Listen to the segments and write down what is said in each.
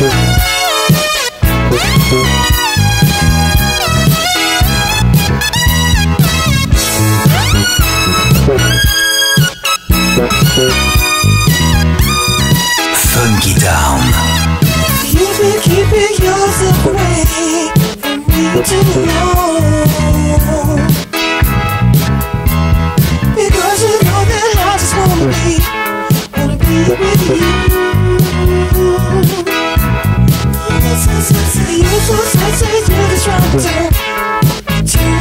Funky Town. You've been keeping yourself away from me too long. So just trying to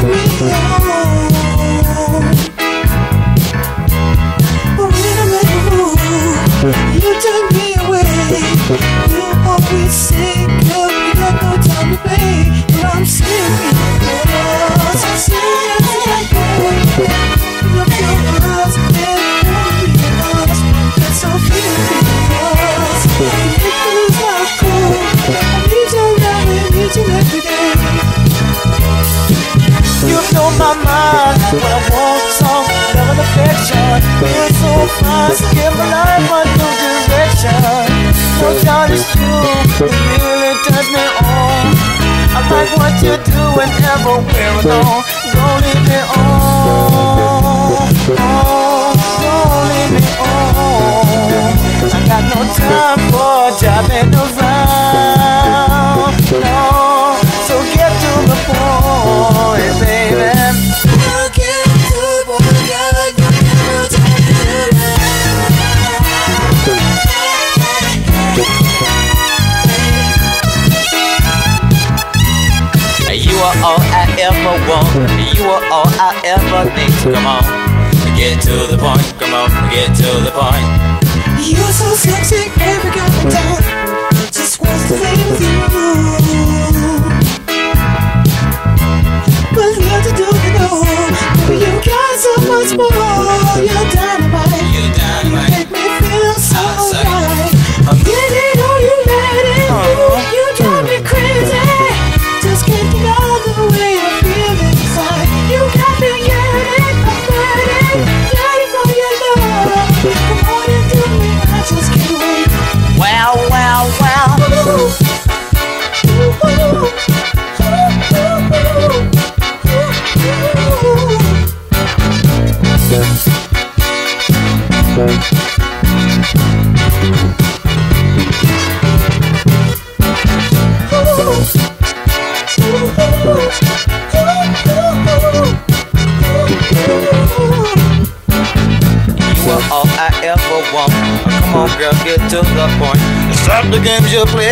me on. But when I make a you me away. You always say, girl, we got no time to play. But I'm serious, Know my mind, what I want, some love and affection. Feel so fine, so give my life a new direction. No doubt it's true, it really turns me on. I like what you do whenever we're alone. Don't leave me on, oh, don't leave me on. I got no time for all I ever want. You are all I ever need. Come on, get to the point. Come on, get to the point. You're so sexy, every girl in Ever want. Come on, girl, get to the point. Stop the games you're playing.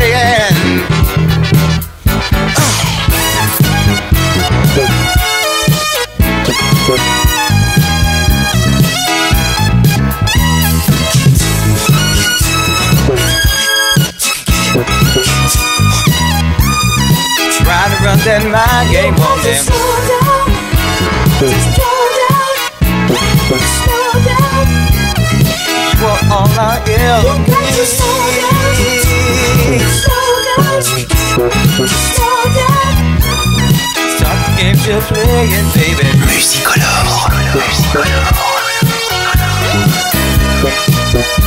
Try to run that mind game on them. Slow down, slow down, slow down. You all I ever You got to slow down, need. slow down, slow down. Stop the games you're playing, baby. Musicolor. Musicolor.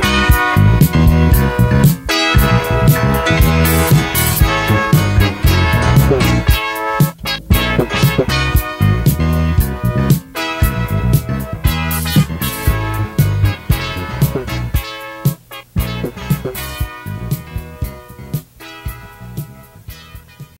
Thank you.